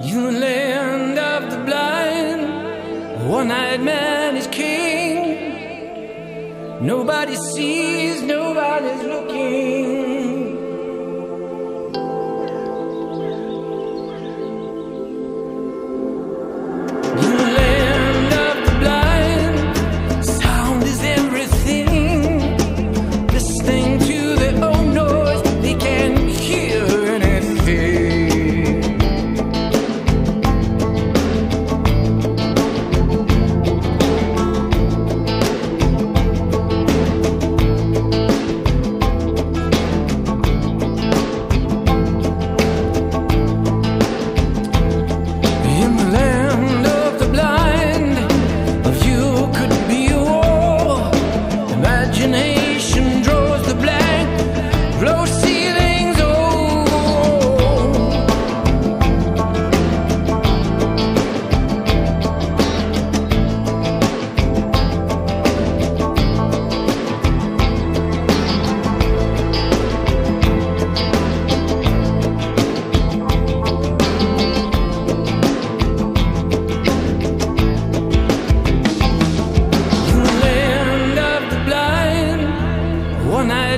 You land of the blind, one-eyed man is king. Nobody sees, nobody's looking.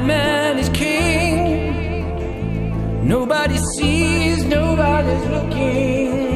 Man is king. Nobody sees, nobody's looking.